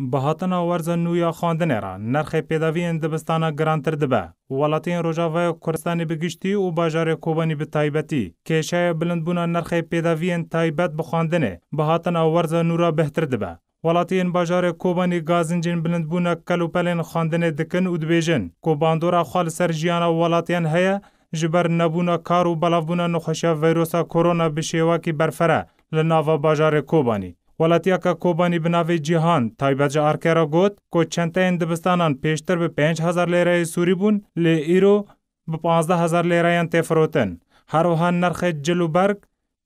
بهاتن ورز نویا خواندنê ra nirxê pêdaviyên dibistana girantir dibe. Welatên Rojavaya Kurdistanê bi giştî û bajarê Kobanî bi taybetî, kêşeya bilindbûna nirxê pêdaviyên taybet bi xwaandinê, bihatina werza nûra bihtir dibe. Welatiyên bajarê Kobanî gazincên bilindbûna kelûpelên xwaandinê dikin û dibêjin, ku bandora xwe li ser jiyana welatiyan heye, ji ber nebûna kar û belavbûna nixweşiya vîrusa korona bi şêwekî berfere li nava bajarê Kobanî. ولاتیاکا کوبانی بناوی جیهان تایبت ارکرا گوت کو چندتین دبستانان پیشتر به 5000 لیره سوری بون لی ایرو به 15000 لیره یان تفروتن هروها نرخ جلوبرگ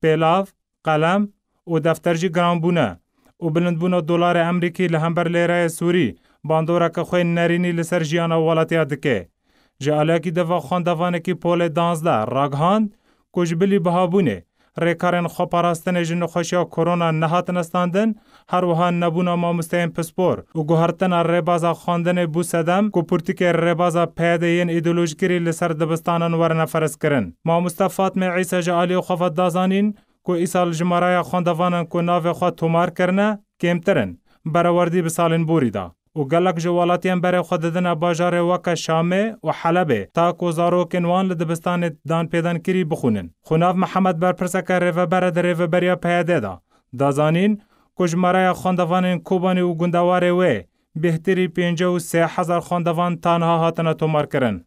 پیلاو قلم او دفترجی گران بونه او بلندبونه دلار امریکی له همبر لیره سوری باندورا که خو نرینی لسر جیان ولاتیا دکه جالاکی دوا خواندوانه کی پول 12 راغهاند کوجبلی بهابونه rêkarên xweparastinê ji nixweşiya korona nehatin standin, her wiha nebûna mamosteyên pispor û guhertina rêbaza xwandinê bû sedem ku pirtîkê rêbaza pd yên îdeolojikirî li ser dibistanan werine ferezkirin. Mamoste Fatme Îsa ji aliyê xefa dazanîn ku îsal ji maraya xwendevanan ku navê xwe tomar kirine kêmtirin. Berewerdî bi salên borî da. و گلک جوالاتیان بر خوددن باجار وک شامه و حلب تا کو زاروکن وان لدبستان دان پیدان کری بخونن خناف محمد بر پرسکه ریو بر در ریو بریا پیاده دا دازانین کجمره خواندوان کوبانی و گندوار و بهتری 53000 خواندوان تنها هاتنه تومار کرن